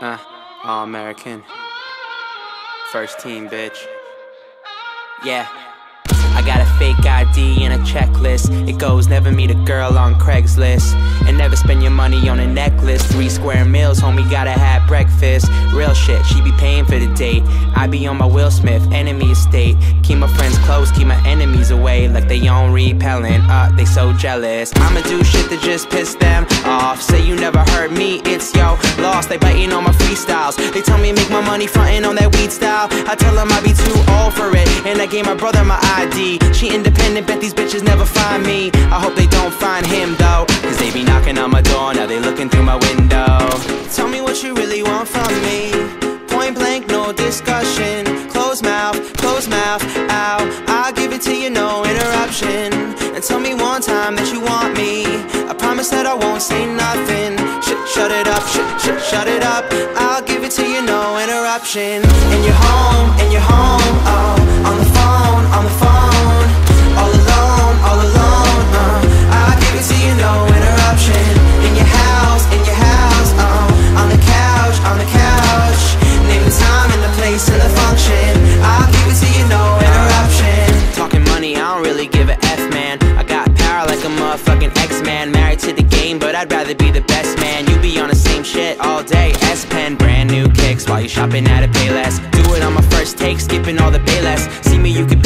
Uh, all American. First team, bitch. Yeah. I got a fake ID and a checklist. It goes never meet a girl on Craigslist. And never spend your money on a necklace. Three square meals, homie, gotta have breakfast. Real shit, she be paying for the date. I be on my Will Smith, enemy estate. Keep my friends close, keep my enemies away. Like they on repellent, uh, they so jealous. I'ma do shit that just piss them off. Say you never heard me, it's yo, lost. They biting They tell me make my money frontin' on that weed style. I tell them I be too old for it. And I gave my brother my ID. She independent, bet these bitches never find me. I hope they don't find him though. Cause they be knocking on my door, now they looking through my window. Tell me what you really want from me. Point blank, no discussion. Close mouth, close mouth, ow. I'll give it to you, no interruption. And tell me one time that you want me. I promise that I won't say nothing. Sh- shut it up, sh- sh- shut it up. It to you, no interruption. And you're home, and you're home, oh. On the phone, on the phone. All alone, all alone, uh. I'll give it to you, no interruption. In your house, in your house, uh. On the couch, on the couch. Name the time and the place and the function. I'll give it to you, no interruption. Talking money, I don't really give a F, man. I got power like a motherfucking X-Man. Married to game, but I'd rather be the best man. You be on the same shit all day. S Pen, brand new kicks while you shopping at a Payless. Do it on my first take, skipping all the Payless. See me, you could